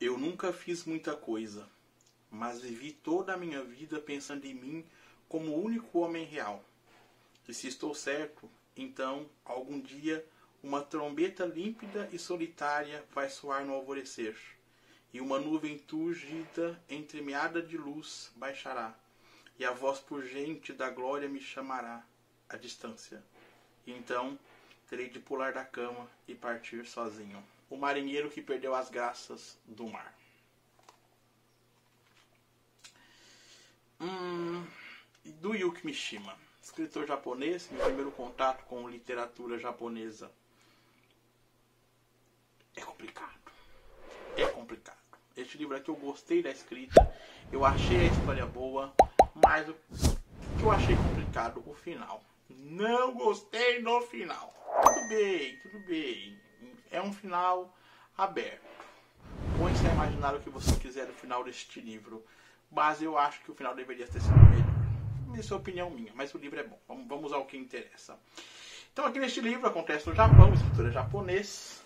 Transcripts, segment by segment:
Eu nunca fiz muita coisa, mas vivi toda a minha vida pensando em mim como o único homem real. E se estou certo, então, algum dia, uma trombeta límpida e solitária vai soar no alvorecer, e uma nuvem turgida, entremeada de luz, baixará, e a voz purgente da glória me chamará à distância. E então terei de pular da cama e partir sozinho o marinheiro que perdeu as graças do mar. Hum, do Yuki Mishima, escritor japonês, meu primeiro contato com literatura japonesa. É complicado. É complicado. Este livro aqui eu gostei da escrita, eu achei a história boa, mas o que eu achei complicado o final. Não gostei do final. Bem, tudo bem é um final aberto. Põe-se a imaginar o que você quiser do final deste livro, mas eu acho que o final deveria ter sido melhor. Isso é opinião minha, mas o livro é bom. Vamos, ao que interessa. Então, aqui neste livro acontece no Japão, o escritor é japonês.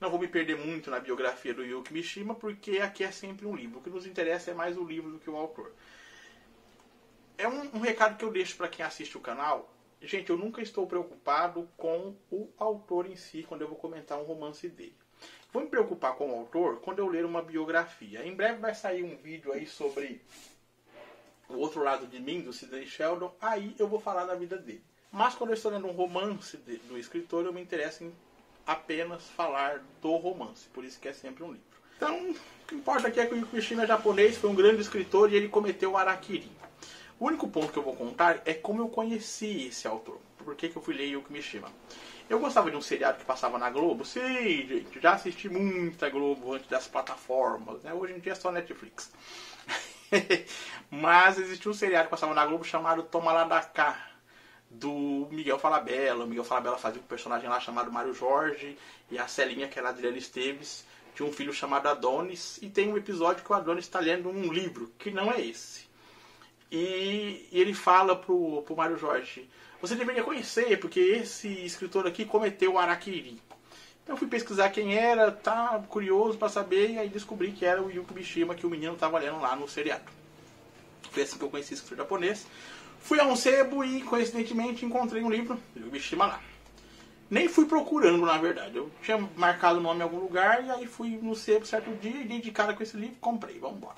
Não vou me perder muito na biografia do Yuki Mishima, porque aqui é sempre um livro. O que nos interessa é mais o livro do que o autor. É um, um recado que eu deixo para quem assiste o canal Gente, eu nunca estou preocupado com o autor em si quando eu vou comentar um romance dele. Vou me preocupar com o autor quando eu ler uma biografia. Em breve vai sair um vídeo aí sobre o outro lado de mim, do Sidney Sheldon. Aí eu vou falar da vida dele. Mas quando eu estou lendo um romance de, do escritor, eu me interesso em apenas falar do romance. Por isso que é sempre um livro. Então, o que importa aqui é que o Yuki é japonês, foi um grande escritor e ele cometeu o Arakiri. O único ponto que eu vou contar é como eu conheci esse autor. Por que, que eu fui ler Yuki Mishima. Eu gostava de um seriado que passava na Globo. Sim, gente, já assisti muita Globo antes das plataformas. Né? Hoje em dia é só Netflix. Mas existia um seriado que passava na Globo chamado Toma Lá da Cá, do Miguel Falabella. O Miguel Falabella fazia um personagem lá chamado Mário Jorge. E a Celinha, que era Adriana Esteves, tinha um filho chamado Adonis. E tem um episódio que o Adonis está lendo um livro, que não é esse. E, e ele fala pro, pro Mário Jorge: Você deveria conhecer, porque esse escritor aqui cometeu o Araquiri. Então eu fui pesquisar quem era, tá curioso para saber, e aí descobri que era o Yuki Mishima que o menino estava lendo lá no seriado. Foi assim que eu conheci esse escritor japonês. Fui a um sebo e, coincidentemente, encontrei um livro do Mishima lá. Nem fui procurando, na verdade. Eu tinha marcado o nome em algum lugar, e aí fui no sebo certo dia, e dei de cara com esse livro, comprei, vamos embora.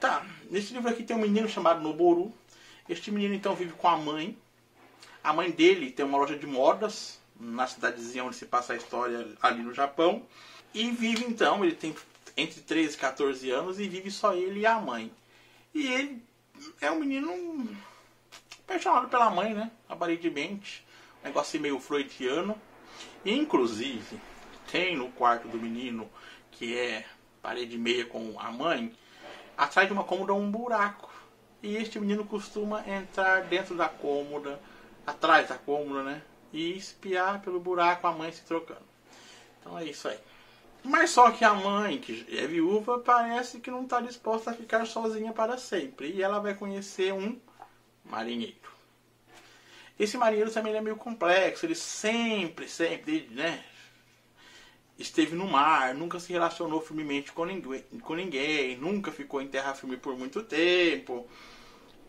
Tá, nesse livro aqui tem um menino chamado Noboru. Este menino então vive com a mãe. A mãe dele tem uma loja de modas na cidadezinha onde se passa a história ali no Japão. E vive então, ele tem entre 13 e 14 anos e vive só ele e a mãe. E ele é um menino apaixonado pela mãe, né? Aparentemente. Um negócio meio freudiano. E, inclusive, tem no quarto do menino, que é parede meia com a mãe, atrás de uma cômoda um buraco. E este menino costuma entrar dentro da cômoda, atrás da cômoda, né? E espiar pelo buraco a mãe se trocando. Então é isso aí. Mas só que a mãe, que é viúva, parece que não está disposta a ficar sozinha para sempre. E ela vai conhecer um marinheiro. Esse marinheiro também é meio complexo. Ele sempre, sempre, né? Esteve no mar, nunca se relacionou firmemente com ninguém, com ninguém, nunca ficou em terra firme por muito tempo.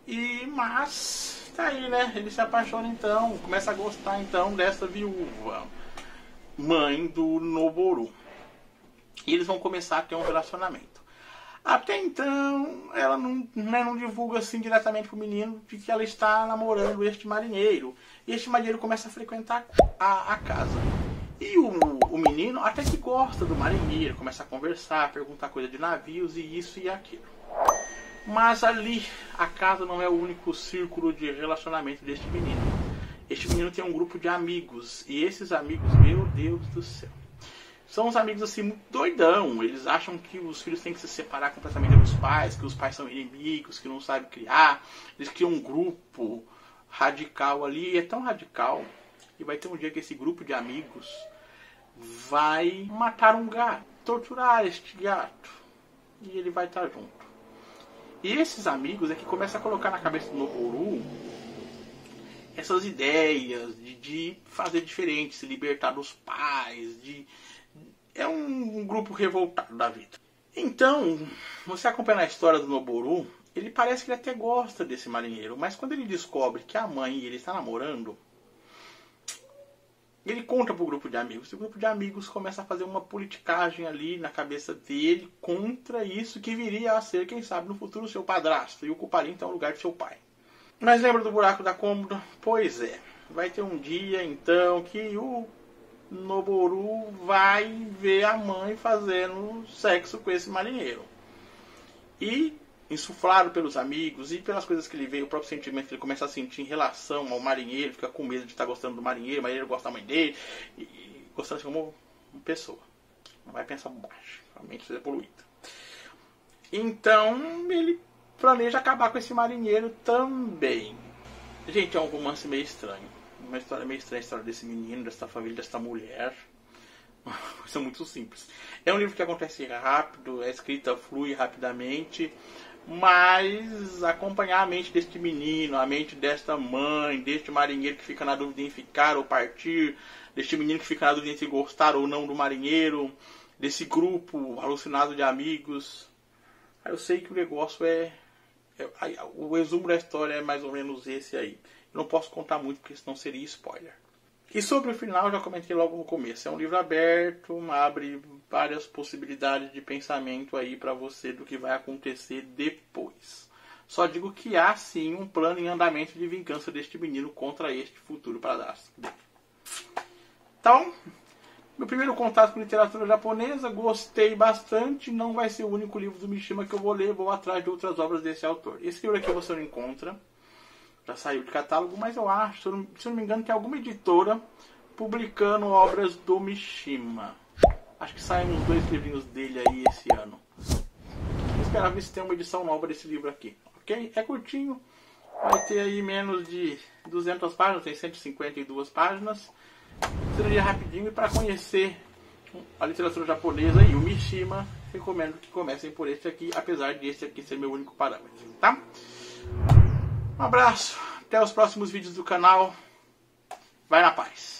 E mas tá aí, né? Ele se apaixona então, começa a gostar então dessa viúva, mãe do Noboru. E eles vão começar a ter um relacionamento. Até então, ela não, né, não divulga assim diretamente pro menino de que ela está namorando este marinheiro. E este marinheiro começa a frequentar a, a casa. E o, o menino até que gosta do marinheiro, começa a conversar, perguntar coisa de navios e isso e aquilo. Mas ali a casa não é o único círculo de relacionamento deste menino. Este menino tem um grupo de amigos e esses amigos, meu Deus do céu, são uns amigos assim muito doidão. Eles acham que os filhos têm que se separar completamente dos pais, que os pais são inimigos, que não sabem criar. Eles criam um grupo radical ali, é tão radical e vai ter um dia que esse grupo de amigos vai matar um gato, torturar este gato. E ele vai estar junto. E esses amigos é que começam a colocar na cabeça do Noboru essas ideias de, de fazer diferente, se libertar dos pais, de é um, um, grupo revoltado da vida. Então, você acompanhando a história do Noboru, ele parece que ele até gosta desse marinheiro, mas quando ele descobre que a mãe e ele está namorando, ele conta pro grupo de amigos. O grupo de amigos começa a fazer uma politicagem ali na cabeça dele contra isso que viria a ser, quem sabe, no futuro seu padrasto e ocuparia então o lugar de seu pai. Mas lembra do buraco da cômoda? Pois é. Vai ter um dia então que o Noboru vai ver a mãe fazendo sexo com esse marinheiro. E insuflado pelos amigos e pelas coisas que ele vê, o próprio sentimento que ele começa a sentir em relação ao marinheiro, fica com medo de estar gostando do marinheiro, o marinheiro gosta da mãe dele, e, e gostando como uma pessoa. Não vai pensar baixo, a mente é poluída. Então ele planeja acabar com esse marinheiro também. Gente, é um romance meio estranho. Uma história meio estranha, a história desse menino, dessa família, dessa mulher. Coisa muito simples. É um livro que acontece rápido, a escrita flui rapidamente mas acompanhar a mente deste menino, a mente desta mãe, deste marinheiro que fica na dúvida em ficar ou partir, deste menino que fica na dúvida em se gostar ou não do marinheiro, desse grupo alucinado de amigos. Eu sei que o negócio é, é o resumo da história é mais ou menos esse aí. Eu não posso contar muito porque senão seria spoiler. E sobre o final, já comentei logo no começo. É um livro aberto, abre várias possibilidades de pensamento aí para você do que vai acontecer depois. Só digo que há sim um plano em andamento de vingança deste menino contra este futuro padrasto dele. Então, meu primeiro contato com literatura japonesa, gostei bastante. Não vai ser o único livro do Mishima que eu vou ler, vou atrás de outras obras desse autor. Esse livro aqui você não encontra já saiu de catálogo, mas eu acho, se não, não me engano, tem alguma editora publicando obras do Mishima. Acho que saem uns dois livrinhos dele aí esse ano. Vou esperar ver se tem uma edição nova desse livro aqui, ok? É curtinho, vai ter aí menos de 200 páginas, tem 152 páginas. Seria rapidinho e para conhecer a literatura japonesa e o Mishima, recomendo que comecem por este aqui, apesar de este aqui ser meu único parâmetro, tá? Um abraço, até os próximos vídeos do canal. Vai na paz.